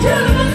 to the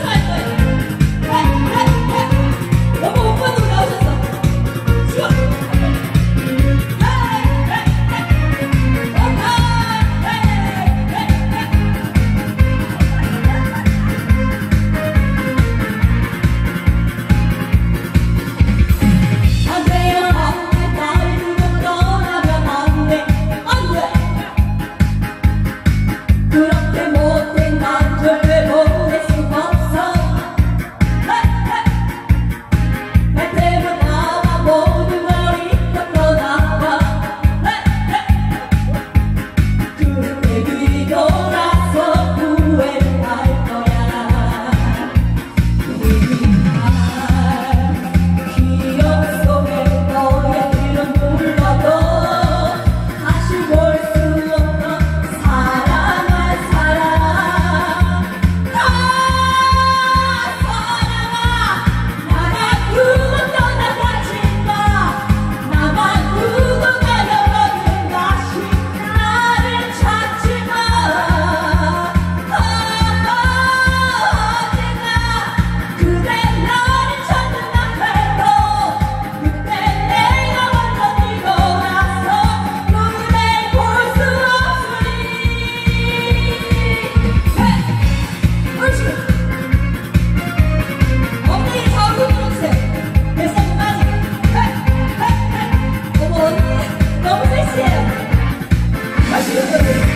Yeah.